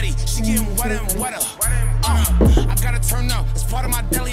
muddy. She getting wetter and wetter. Uh, I gotta turn up, it's part of my daily